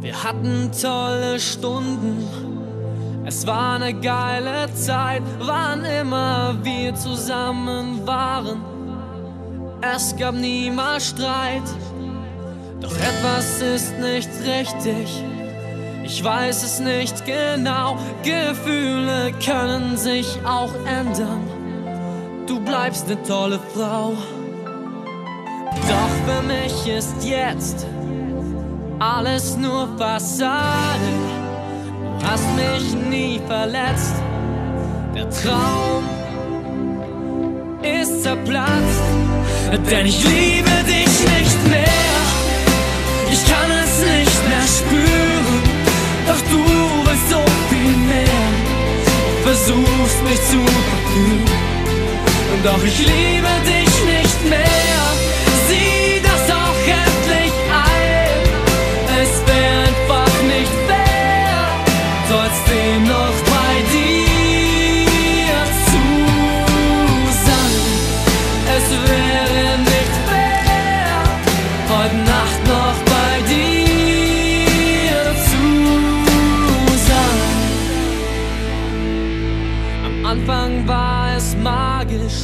Wir hatten tolle Stunden, es war eine geile Zeit, wann immer wir zusammen waren. Es gab niemals Streit, doch etwas ist nicht richtig. Ich weiß es nicht genau, Gefühle können sich auch ändern. Du bleibst eine tolle Frau. Doch für mich ist jetzt alles nur Fassade. Du hast mich nie verletzt. Der Traum ist zerplatzt, denn ich liebe dich nicht mehr. Ich kann es nicht mehr spüren, doch du willst so viel mehr. Versuchst mich zu verführen, doch ich liebe dich trotzdem noch bei dir zu sein. Es wäre nicht fair, heute Nacht noch bei dir zu sein. Am Anfang war es magisch,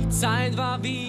die Zeit war wie